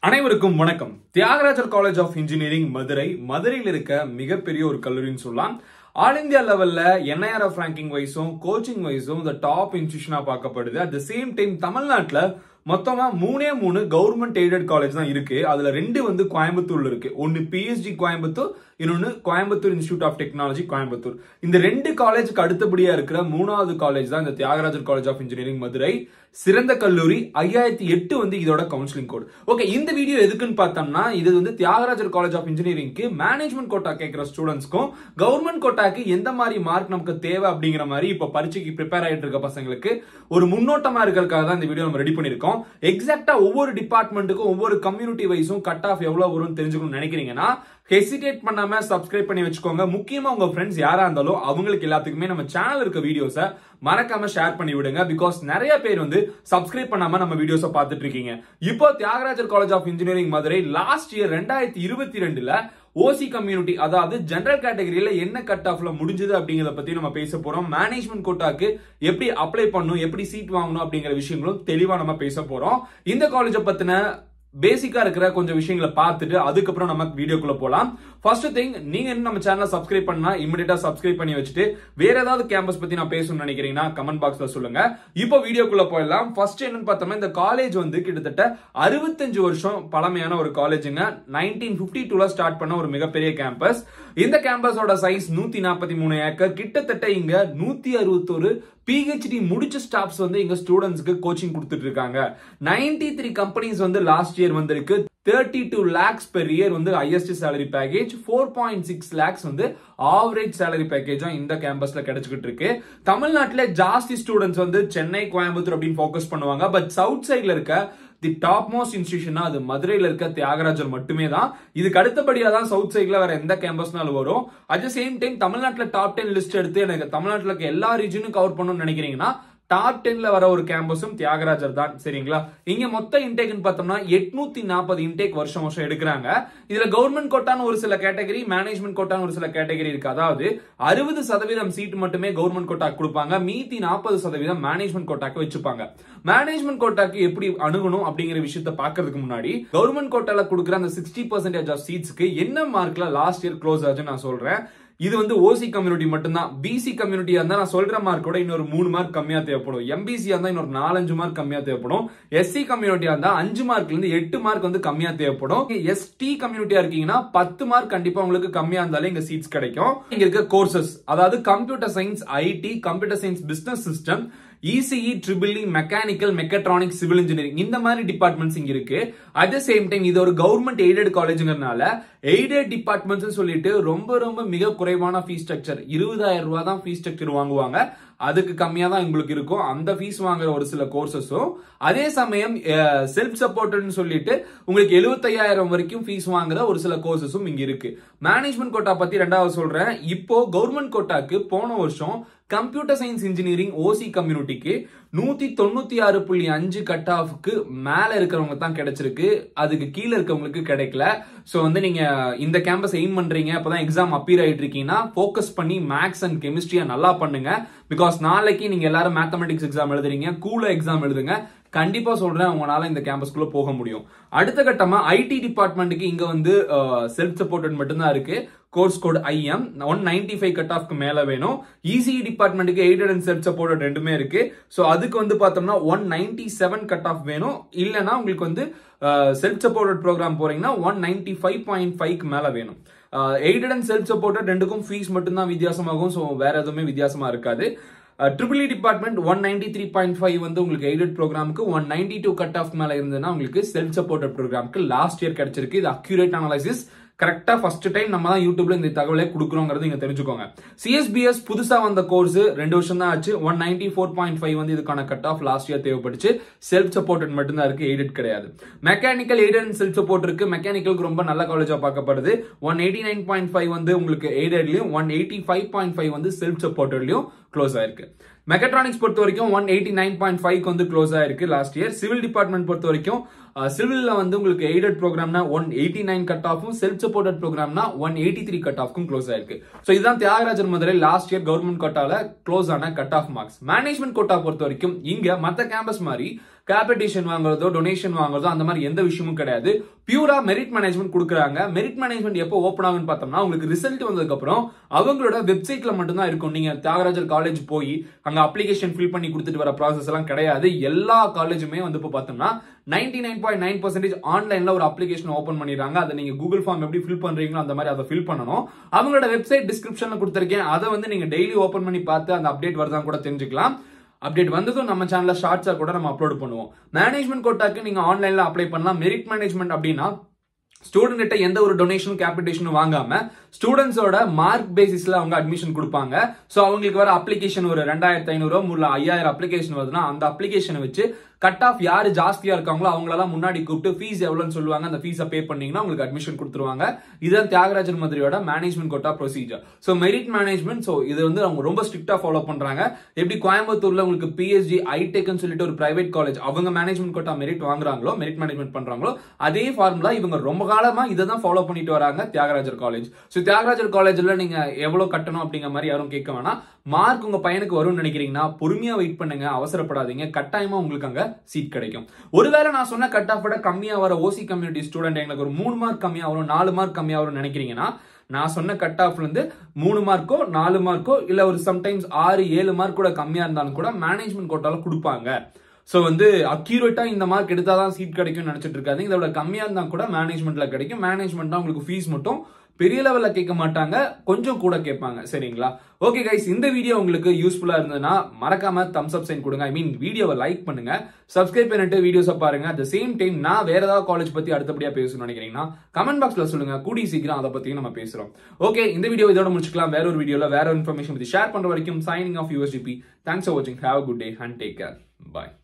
அனைவருக்கும் வணக்கம். Thiagarajar college of engineering Madurai. மதுரையில் இருக்க மிகப்பெரிய ஒரு கல்லூரின்னு சொல்லலாம். ஆல் இந்தியா லெவல்ல என்ஐஆர்எஃப் ரேங்கிங் வைஸும் கோச்சிங் வைஸும் இந்த டாப் இன்ஸ்டியூஷனா பார்க்கப்படுது. அட் த சேம் டைம் தமிழ்நாட்டில் மொத்தமா மூணே மூணு கவர்மெண்ட் எய்டட் காலேஜ் தான் இருக்கு. அதுல ரெண்டு வந்து கோயம்புத்தூர்ல இருக்கு. ஒன்னு பிஎஸ்ஜி கோயம்புத்தூர் இன்னொன்று Coimbatore institute of technology Coimbatore. இந்த ரெண்டு காலேஜுக்கு அடுத்தபடியா இருக்கிற மூணாவது காலேஜ் தான் இந்த Thiagarajar college of engineering Madurai. சிறந்த கல்லூரி ஐயாயிரத்தி எட்டு வந்து இதோட கவுன்சிலிங் கோட் ஓகே இந்த வீடியோ எதுக்குன்னு பார்த்தோம்னா இது வந்து தியாகராஜர் காலேஜ் ஆஃப் இன்ஜினியரிங்க்கு மேனேஜ்மெண்ட் கோட்டா கேட்கிற ஸ்டூடெண்ட்ஸ்க்கும் கவர்மெண்ட் கோட்டாக்கு எந்த மாதிரி மார்க் நமக்கு தேவை அப்படிங்கிற மாதிரி இப்போ பரீட்சைக்கு ப்ரிப்பேர் ஆகிட்டு இருக்க பசங்களுக்கு ஒரு முன்னோட்டமா இருக்கிறதுக்காக தான் இந்த வீடியோ நம்ம ரெடி பண்ணிருக்கோம் எக்ஸாக்டா ஒவ்வொரு டிபார்ட்மெண்ட்டுக்கும் ஒவ்வொரு கம்யூனிட்டி வைஸும் கட் ஆஃப் எவ்வளவு வரும்னு தெரிஞ்சுக்கணும்னு நினைக்கிறீங்கன்னா ஹெசிடேட் பண்ணாம சப்ஸ்கிரைப் பண்ணி வச்சுக்கோங்க. முக்கியமா உங்க ஃப்ரெண்ட்ஸ் யாரா இருந்தாலும் அவங்களுக்கு எல்லாத்துக்குமே நம்ம சேனல் இருக்க வீடியோஸை மறக்காம ஷேர் பண்ணி விடுங்க. பிகாஸ் நிறைய பேர் வந்து சப்ஸ்கிரைப் பண்ணாம நம்ம வீடியோஸை பார்த்துட்டு இருக்கீங்க. இப்போ Thiagarajar college of engineering Madurai last year ரெண்டாயிரத்தி இருபத்தி ரெண்டுல ஓசி கம்யூனிட்டி அதாவது ஜென்ரல் கேட்டகரியில என்ன கட் ஆஃப்ல முடிஞ்சது அப்படிங்கறத பத்தி நம்ம பேச போறோம். மேனேஜ்மெண்ட் கோட்டாக்கு எப்படி அப்ளை பண்ணும் எப்படி சீட் வாங்கணும் அப்படிங்கிற விஷயங்களும் தெளிவா நம்ம பேச போறோம். இந்த காலேஜை பத்தின பேசிக்கா இருக்கிற கொஞ்சம் விஷயங்களை பார்த்துட்டு அதுக்கப்புறம் நம்ம வீடியோக்குள்ள போலாம். ஃபர்ஸ்ட் திங் நீங்க என்ன நம்ம சேனலை சப்ஸ்கிரைப் பண்ணா இமிடியட்டா சப்ஸ்கிரைப் பண்ணி வச்சுட்டு வேற ஏதாவது கேம்பஸ் பத்தி நான் பேசணும்னு நினைக்கிறீங்கன்னா கமெண்ட் பாக்ஸ்ல சொல்லுங்க. இப்போ வீடியோக்குள்ள போயிடலாம். ஃபர்ஸ்ட் என்னன்னு பார்த்தோம்னா இந்த காலேஜ் வந்து கிட்டத்தட்ட அறுபத்தஞ்சு வருஷம் பழமையான ஒரு காலேஜுங்க நைன்டீன் பிப்டி டூல ஸ்டார்ட் பண்ண ஒரு மிகப்பெரிய கேம்பஸ் இந்த கேம்பஸோட சைஸ் நூத்தி நாற்பத்தி மூணு ஏக்கர் கிட்டத்தட்ட இங்க நூத்தி அறுபத்தொரு பிஹெச்டி முடிச்ச ஸ்டாஃப்ஸ் வந்து எங்க ஸ்டூடெண்ட்ஸ்க்கு கோச்சிங் கொடுத்துட்டு இருக்காங்க. நைன்டி த்ரீ கம்பெனிஸ் வந்து லாஸ்ட் இயர் வந்திருக்கு. Thirty two lakhs per year வந்து highest salary package four point six lakhs வந்து ஆவரேஜ் சேலரி பேக்கேஜும் இந்த கேம்பஸ்ல கிடைச்சிக்கிட்டு இருக்கு. தமிழ்நாட்டில் ஜாஸ்தி ஸ்டூடெண்ட்ஸ் வந்து சென்னை கோயம்புத்தூர் அப்படின்னு ஃபோக்கஸ் பண்ணுவாங்க. பட் சவுத் சைட்ல இருக்க தி டாப் மோஸ்ட் இன்ஸ்டியூஷனா அது மதுரையில இருக்க தியாகராஜர் மட்டுமே தான். இதுக்கு அடுத்தபடியா தான் சவுத் சைட்ல வேற எந்த கேம்பஸ்னாலும் வரும். அட் த சேம் டைம் தமிழ்நாட்டுல டாப் டென் லிஸ்ட் எடுத்து எனக்கு தமிழ்நாட்டில் இருக்க எல்லா ரீஜனும் கவர் பண்ணணும்னு நினைக்கிறீங்கன்னா டாப் டென்ல வர ஒரு கேம்பஸும் தியாகராஜர் தான் சரிங்களா? இங்க மொத்த இன்டேக்னு பார்த்தோம்னா எட்நூத்தி நாற்பது இன்டேக் வருஷம் வருஷம் எடுக்கிறாங்க. இதுல கவர்மெண்ட் கோட்டான ஒரு சில கேட்டகரி மேனேஜ்மெண்ட் கோட்டான ஒரு சில கேட்டகரி இருக்கு. அதாவது அறுபது சதவீதம் சீட் மட்டுமே கவர்மெண்ட் கோட்டாக்கு கொடுப்பாங்க. மீதி நாற்பது சதவீதம் மேனேஜ்மெண்ட் கோட்டாக்கு வச்சுப்பாங்க. மேனேஜ்மெண்ட் கோட்டாக்கு எப்படி அணுகணும் அப்படிங்கிற விஷயத்த பாக்குறதுக்கு முன்னாடி கவர்மெண்ட் கோட்டால கொடுக்குற அந்த சிக்ஸ்டி பர்சன்டேஜ் ஆஃப் சீட்ஸ்க்கு என்ன மார்க்ல லாஸ்ட் இயர் க்ளோஸ் ஆச்சுன்னு நான் சொல்றேன். இது வந்து ஓசி கம்யூனிட்டி மட்டும்தான். பிசி கம்யூனிட்டியா இருந்தா நான் சொல்ற மார்க்கோட இன்னொரு மூணு மார்க் கம்மியா தேவைப்படும். எம்பிசியா இருந்தா இன்னொரு நாலஞ்சு மார்க் கம்மியா தேவைப்படும். எஸ்சி கம்யூனிட்டியா இருந்தா அஞ்சு மார்க்ல இருந்து எட்டு மார்க் வந்து கம்மியா தேவைப்படும். எஸ்டி கம்யூனிட்டியா இருக்கீங்கன்னா பத்து மார்க் கண்டிப்பா உங்களுக்கு கம்மியா இருந்தாலே இங்க சீட்ஸ் கிடைக்கும். இங்க இருக்க கோர்சஸ் அதாவது computer science IT computer science business system ECE triple mechanical mechatronic civil engineering இந்த மாதிரி டிபார்ட்மெண்ட்ஸ் இங்க இருக்கு. அட் த சேம் டைம் இது ஒரு கவர்மெண்ட் எய்டட் காலேஜ்ங்கிறதுனால எய்டட் டிபார்ட்மெண்ட்ஸ் சொல்லிட்டு ரொம்ப ரொம்ப மிக குறைவான ஃபீஸ் ஸ்ட்ரக்சர் இருபதாயிரம் ரூபாய் தான் ஃபீஸ் ஸ்ட்ரக்சர் வாங்குவாங்க. அதுக்கு கம்மியாக தான் உங்களுக்கு இருக்கும் அந்த ஃபீஸ் வாங்குற ஒரு சில கோர்சஸும் அதே சமயம் செல்ஃப் சப்போர்ட்னு சொல்லிட்டு உங்களுக்கு எழுபத்தையாயிரம் வரைக்கும் ஃபீஸ் வாங்குற ஒரு சில கோர்சஸும் இங்க இருக்கு. மேனேஜ்மெண்ட் கோட்டா பத்தி ரெண்டாவது சொல்றேன். இப்போ கவர்மெண்ட் கோட்டாக்கு போன வருஷம் கம்ப்யூட்டர் சயின்ஸ் இன்ஜினியரிங் ஓசி கம்யூனிட்டிக்கு நூத்தி தொண்ணூத்தி ஆறு புள்ளி அஞ்சு கட் ஆஃப்க்கு மேல இருக்கிறவங்க தான் கிடைச்சிருக்கு. அதுக்கு கீழே இருக்கவங்களுக்கு கிடைக்கல. ஸோ வந்து நீங்க இந்த கேம்பஸ் எய்ம் பண்றீங்க அப்பதான் எக்ஸாம் அப்பீர் ஆயிட்டு இருக்கீங்கன்னா ஃபோக்கஸ் பண்ணி மேக்ஸ் அண்ட் கெமிஸ்ட்ரியா நல்லா பண்ணுங்க. பிகாஸ் நாளைக்கு நீங்க எல்லாரும் மேத்தமெட்டிக்ஸ் எக்ஸாம் எழுதுறீங்க கூல எக்ஸாம் எழுதுங்க. கண்டிப்பா சொல்றேன் உங்களால இந்த கேம்பஸ்குள்ள போக முடியும். அடுத்த கட்டமா ஐடி டிபார்ட்மெண்ட்டுக்கு இங்க வந்து செல்ஃப் சப்போர்ட்டட் மட்டும்தான் இருக்கு. Course code IM one ninety five cut ஆஃப்க்கு மேல வேணும். இசிஇ டிபார்ட்மெண்ட்டுக்கு எய்டட் அண்ட் செல்ஃப் சப்போர்ட் ரெண்டுமே இருக்கு. ஸோ அதுக்கு வந்து பார்த்தோம்னா one ninety seven cut off வேணும். இல்லைன்னா உங்களுக்கு வந்து செல்ஃப் சப்போர்ட்டட் ப்ரோக்ராம் போறீங்கன்னா ஒன் நைன்டி ஃபைவ் பாயிண்ட் ஃபைவ்க்கு மேல வேணும். எய்டட் அண்ட் செல்ஃப் சப்போர்ட்டட் ரெண்டுக்கும் ஃபீஸ் மட்டும்தான் வித்தியாசமாகும். ஸோ வேற எதுவுமே வித்தியாசமா இருக்காது. Triple department one ninety three point five வந்து உங்களுக்கு எய்டட் ப்ரோக்ராமுக்கு one ninety two cut off மேல இருந்ததுன்னா உங்களுக்கு செல்ஃப் சப்போர்ட்டட் ப்ரோக்ராமுக்கு லாஸ்ட் இயர் கிடைச்சிருக்கு. இது அக்யூரேட் அனாலிசிஸ் கரெக்டாக ஃபர்ஸ்ட் டைம் நம்ம தான் யூடியூப்ல இந்த தகவலை கொடுக்குறோங்கிறது நீங்க தெரிஞ்சுக்கோங்க. சிஎஸ்பிஎஸ் புதுசாக வந்த கோர்ஸ் ரெண்டு வருஷம் தான் ஆச்சு. One ninety four point five வந்து இதுக்கான கட் ஆஃப் லாஸ்ட் இயர் தேவைப்பட்டுச்சு. செல்ஃப் சப்போர்ட்டட் மட்டும்தான் இருக்கு எய்டட் கிடையாது. Mechanical aided and self support இருக்கு மெக்கானிக்கலுக்கு ரொம்ப நல்ல காலேஜாக பார்க்கப்படுது. One eighty nine point five வந்து உங்களுக்கு எய்டட்லையும் one eighty five point five வந்து செல்ஃப் சப்போர்ட்டட்லயும் க்ளோஸ் ஆயிருக்கு. மெக்கட்ரானிக்ஸ் பொறுத்த வரைக்கும் one eighty nine point five வந்து க்ளோஸ் ஆயிருக்கு லாஸ்ட் இயர் சிவில் டிபார்ட்மெண்ட் பொறுத்த வரைக்கும் சிவில்ல வந்து உங்களுக்கு எய்டட் ப்ரோக்ராம்னா ஒன் எயிட்டி நைன் கட் ஆஃபும் செல்ஃப் சப்போர்ட்டட் ப்ரோக்ராம்னா ஒன் எயிட்டி த்ரீ கட் ஆஃப்க்கும் க்ளோஸ் ஆயிருக்கு. ஸோ இதுதான் Thiagarajar Madurai last year government கோட்டால close ஆன cut off marks management quota பொறுத்த வரைக்கும் இங்க மத்த கேம்பஸ் மாதிரி கேபிடேஷன் வாங்குறதோ டொனேஷன் வாங்குறதோ அந்த மாதிரி எந்த விஷயமும் கிடையாது. பியூரா மெரிட் மேனேஜ்மெண்ட் கொடுக்குறாங்க. மெரிட் மேனேஜ்மெண்ட் எப்போ ஓப்பன் ஆகுன்னு பார்த்தோம்னா உங்களுக்கு ரிசல்ட் வந்ததுக்கு அப்புறம் அவங்களோட வெப்சைட்ல மட்டும்தான் இருக்கும். நீங்க தியாகராஜர் காலேஜ் போய் அங்க அப்ளிகேஷன் ஃபில் பண்ணி கொடுத்துட்டு வர ப்ராசஸ் எல்லாம் கிடையாது. எல்லா காலேஜுமே வந்து இப்போ பார்த்தோம்னா ninety nine point nine percentage ஆன்லைன்ல ஒரு அப்ளிகேஷன் ஓப்பன் பண்ணிடுறாங்க. அதை நீங்க கூகுள் ஃபார்ம் எப்படி ஃபில் பண்றீங்களோ அந்த மாதிரி அதை ஃபில் பண்ணணும். அவங்களோட வெப்சைட் டிஸ்கிரிப்ஷன்ல கொடுத்துருக்கேன். அதை வந்து நீங்க டெய்லி ஓப்பன் பண்ணி பார்த்து அந்த அப்டேட் வருதான் கூட தெரிஞ்சுக்கலாம். அப்டேட் வந்ததும் நம்ம சேனல்ல ஷார்ட்ஸா கூட நம்ம அப்லோட் பண்ணுவோம். மேனேஜ்மெண்ட் கோட்டாக்கு நீங்க ஆன்லைன்ல அப்ளை பண்ணலாம். மெரிட் மேனேஜ்மெண்ட் அப்படின்னா ஸ்டூடெண்ட் கிட்ட எந்த ஒரு டொனேஷனும் கேபிடேஷனும் வாங்காம ஸ்டூடெண்ட்ஸோட மார்க் பேசிஸ்ல அவங்க அட்மிஷன் கொடுப்பாங்க. சோ அவங்களுக்கு வர அப்ளிகேஷன் ஒரு ரெண்டாயிரத்தி ஐநூறுவா இல்ல ஐயாயிரம் அப்ளிகேஷன் வருதுன்னா அந்த அப்ளிகேஷனை வச்சு கட் ஆஃப் யாரு ஜாஸ்தியா இருக்காங்களோ அவங்களெல்லாம் முன்னாடி கூப்பிட்டு ஃபீஸ் எவ்வளவுன்னு சொல்லுவாங்க. அந்த ஃபீஸை பே பண்ணீங்கன்னா உங்களுக்கு அட்மிஷன் கொடுத்துருவாங்க. இதுதான் தியாகராஜன் மதுரையோட management quota procedure so merit management so இது வந்து அவங்க ரொம்ப ஸ்ட்ரிக்டா ஃபாலோ பண்றாங்க. எப்படி கோயம்புத்தூர்ல உங்களுக்கு பிஎஸ்ஜி ஐடெக்னு சொல்லிட்டு ஒரு பிரைவேட் காலேஜ் அவங்க மேனேஜ்மெண்ட் கோட்டா மெரிட் வாங்குறாங்களோ மெரிட் மேனேஜ்மெண்ட் பண்றாங்களோ அதே ஃபார்முலா இவங்க ரொம்ப காலமா இதை தான் ஃபாலோ பண்ணிட்டு வராங்க தியாகராஜர் காலேஜ் ஸோ தியாகராஜர் காலேஜில் நீங்கள் எவ்வளோ கட்டணும் அப்படிங்கிற மாதிரி யாரும் கேட்க வேணாம். மார்க் உங்கள் பையனுக்கு வரும்னு நினைக்கிறீங்கன்னா பொறுமையாக வெயிட் பண்ணுங்க அவசரப்படாதீங்க. கட்டாயமாக உங்களுக்கு அங்கே சீட் கிடைக்கும். ஒருவேளை நான் சொன்ன கட் ஆஃப் விட கம்மியாக வர ஓசி கம்யூனிட்டி ஸ்டூடெண்ட் எங்களுக்கு ஒரு மூணு மார்க் கம்மியாக வரும் நாலு மார்க் கம்மியாக வரும்னு நினைக்கிறீங்கன்னா நான் சொன்ன கட் ஆஃப்லேருந்து மூணு மார்க்கோ நாலு மார்க்கோ இல்லை ஒரு சம்டைம்ஸ் ஆறு ஏழு மார்க் கூட கம்மியாக இருந்தாலும் கூட மேனேஜ்மெண்ட் கோட்டாவில் கொடுப்பாங்க. ஸோ வந்து அக்யூரேட்டாக இந்த மார்க் எடுத்தாதான் சீட் கிடைக்கும்னு நினச்சிட்டு இருக்காதிங்க. இதோட கம்மியாக இருந்தால் கூட மேனேஜ்மெண்ட்டில் கிடைக்கும். மேனேஜ்மெண்ட் தான் உங்களுக்கு ஃபீஸ் மட்டும் பெரிய லெவலில் கேட்க மாட்டாங்க. கொஞ்சம் கூட கேட்பாங்க. சரிங்களா? ஓகே கைஸ் இந்த வீடியோ உங்களுக்கு யூஸ்ஃபுல்லாக இருந்ததுன்னா மறக்காம தம்ஸ் அப் சைன் கொடுங்க. ஐ மீன் வீடியோவை லைக் பண்ணுங்க. சப்ஸ்கிரைப் பண்ணிட்டு வீடியோஸை பாருங்க. அட் சேம் டைம் நான் வேற ஏதாவது காலேஜ் பத்தி அடுத்தபடியா பேசணும்னு நினைக்கிறீங்கன்னா கமெண்ட் பாக்ஸ்ல சொல்லுங்க. கூடி சீக்கிரம் அதை பத்தியும் நம்ம பேசுறோம். ஓகே இந்த வீடியோ இதோட முடிச்சுக்கலாம். வேற ஒரு வீடியோல வேற ஒரு இன்ஃபர்மேஷன் பத்தி ஷேர் பண்ற வரைக்கும் signing off USTP thanks for வாட்சிங் have good day and take care bye